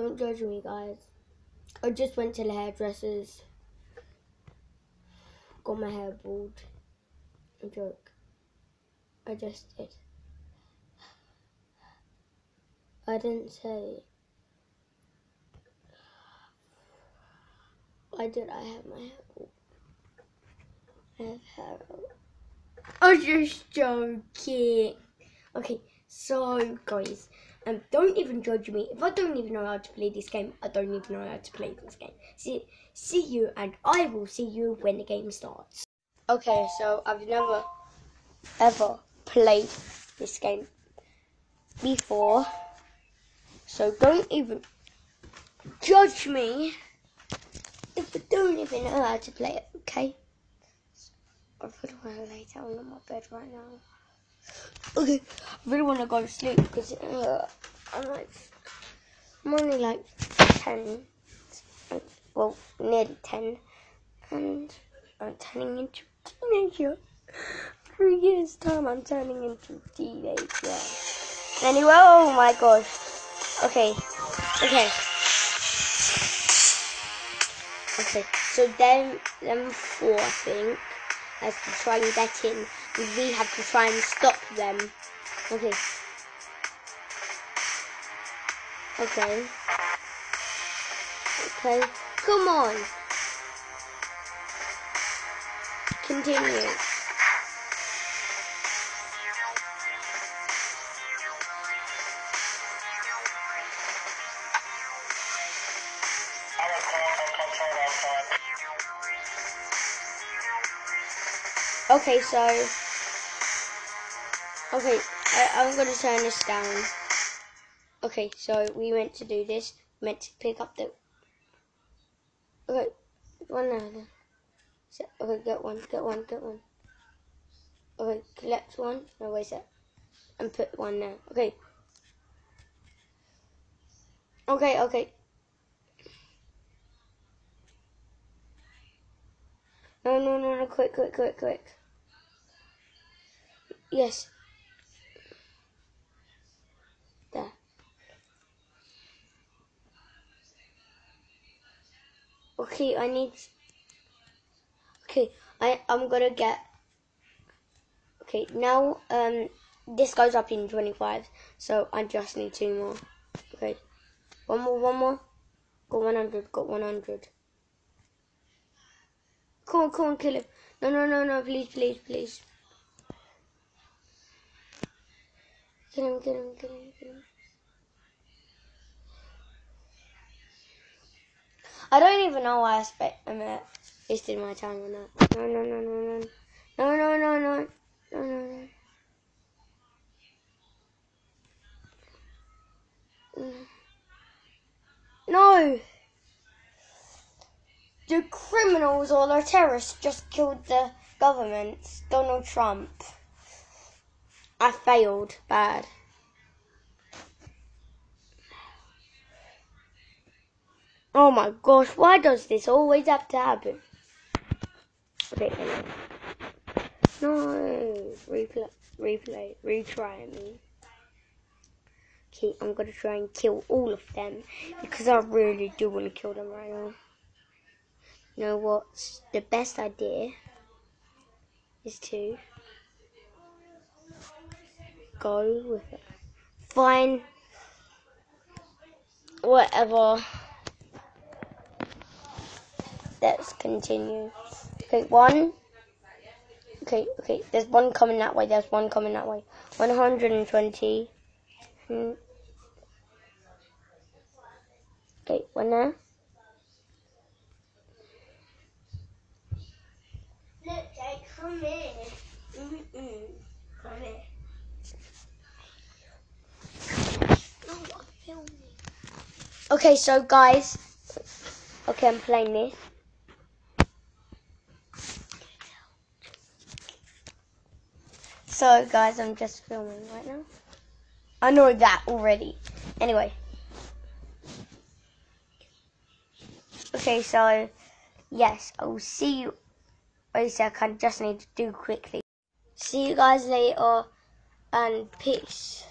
Don't judge me, guys. I just went to the hairdressers. Got my hair bald. A joke. I just did. I didn't say. Why did I have my hair bald? I have hair. I was just joking. Okay, so guys, um, don't even judge me. If I don't even know how to play this game, I don't even know how to play this game. See, see you, and I will see you when the game starts. Okay, so I've never ever played this game before, so don't even judge me if I don't even know how to play it. Okay. I really want to lay down on my bed right now. Okay, I really want to go to sleep because uh, I'm like, I'm only like 10, well, nearly 10, and I'm turning into a teenager. Three years' time, I'm turning into a teenager. Anyway, oh my gosh. Okay, okay. Okay, so then, them four, I think has to try and get in, we have to try and stop them. Okay. Okay. Okay. Come on. Continue. Okay, so okay, I, I'm gonna turn this down. Okay, so we meant to do this. Meant to pick up the. Okay, one now. So, okay, get one, get one, get one. Okay, collect one. No, wait a sec. And put one there. Okay. Okay, okay. No, no, no, no, quick, quick, quick, quick. Yes. There. Okay, I need. Okay, I I'm gonna get. Okay, now um this goes up in 25, so I just need two more. Okay, one more, one more. Got 100. Got 100. Come on, come on, kill him. No, no, no, no, please, please, please. Kill him, kill him, kill him, kill him. I don't even know why I spent I'm uh, wasting my time on that. No, no, no, no, no. No, no, no, no. No, no, no. No! The criminals or the terrorists just killed the government, Donald Trump. I failed bad. Oh my gosh, why does this always have to happen? Okay. No, replay, replay, retry me. Okay, I'm gonna try and kill all of them because I really do want to kill them right now. You know what's the best idea is to go with it. Fine. Whatever. Let's continue. Okay, one. Okay, okay. There's one coming that way. There's one coming that way. 120. Hmm. Okay, one there. Look, Jake, come here. Mm-mm. Come here. No, I'm filming. Okay, so guys. Okay, I'm playing this. So, guys, I'm just filming right now. I know that already. Anyway. Okay, so, yes, I will see you. Wait a sec, I just need to do quickly. See you guys later, and peace.